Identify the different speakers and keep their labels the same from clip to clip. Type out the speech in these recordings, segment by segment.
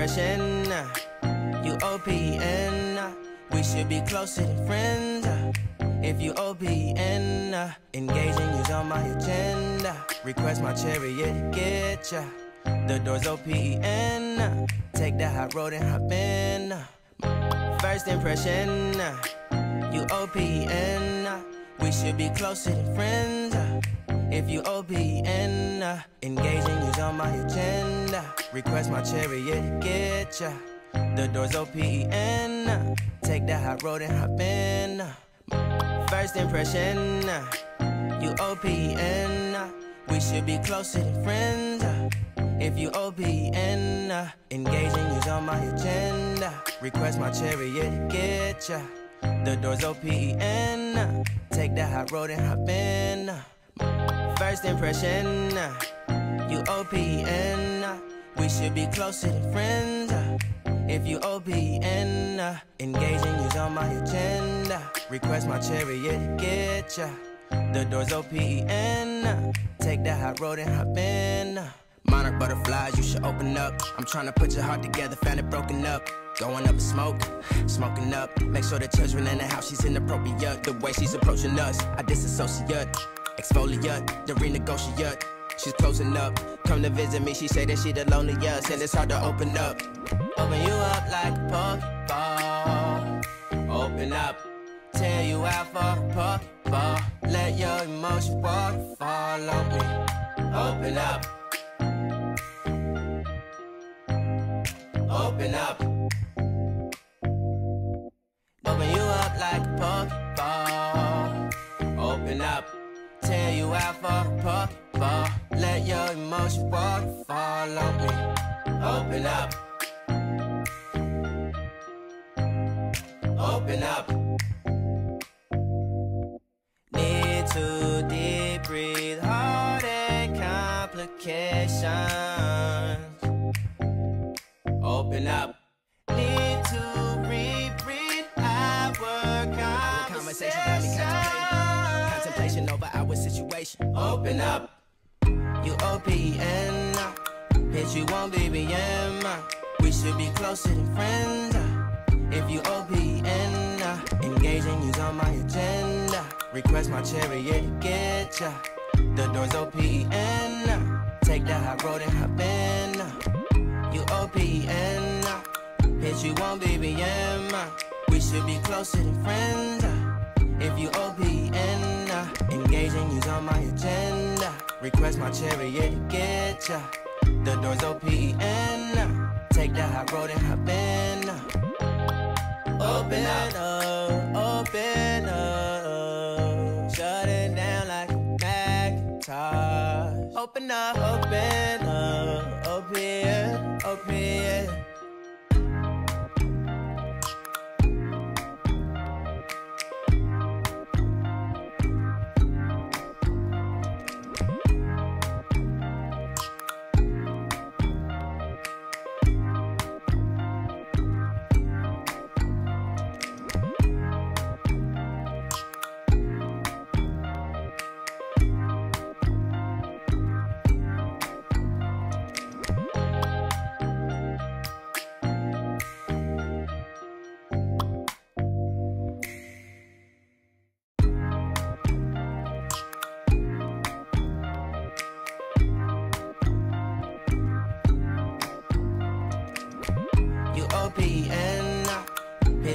Speaker 1: impression, you OPN. We should be closer than friends. If you OPN, engaging you's on my agenda. Request my chariot, get ya. The door's OPN. Take that hot road and hop in. First impression, you OPN. We should be closer than friends. If you OPN, uh, engaging you's on my agenda. Request my chariot, get ya. The door's OPN. Uh, take that hot road and hop in. Uh. First impression, you OPN. We should be closer than friends. If you OPN, engaging you's on my agenda. Request my chariot, get ya. The door's OPN. Take that hot road and hop in. First impression, you OPN. We should be closer than friends. If you OPN, engaging you's on my agenda. Request my chariot, get ya. The door's OPN. Take that hot road and hop in. Monarch butterflies, you should open up. I'm trying to put your heart together, found it broken up. Going up in smoke, smoking up. Make sure the children in the house, she's inappropriate. The way she's approaching us, I disassociate. Exfoliate, the renegotiate. She's closing up. Come to visit me, she say that she the loneliest, and it's hard to open up. Open you up like a Pokeball. Open up, tear you out for a Pokeball. Let your emotions waterfall on me. Open up. Open up. You for a Let your emotions waterfall on me. Open up. Open up. You OPN. Hit you on BBM. We should be closer than friends. If you OPN, engaging you's on my agenda. Request my chariot, to get ya. The door's OPN. Take that hot road and hop in. You OPN. Hit you on BBM. We should be closer than friends. If you OPN, uh, engaging you's on my agenda. Request my chariot, to get ya. The door's OPN. Uh, take that hot road and hop in. Uh. Open up, open up. Shut it down like a Macintosh. Open up, open up, open, open.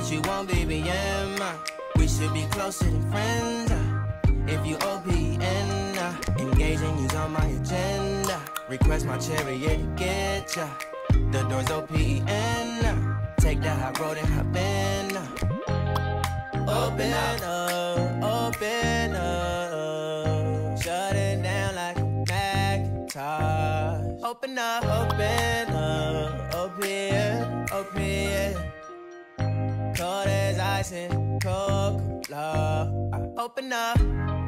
Speaker 1: Hit you on BBM. We should be closer than friends. Uh, if you OPN, uh, engaging you's on my agenda. Request my chariot, to get ya. The door's OPN. Uh, take that hot road and hop in. Open up, open up. Shut it down like a Macintosh. Open up, open up, open, open. Ice and Coca-Cola. Open up.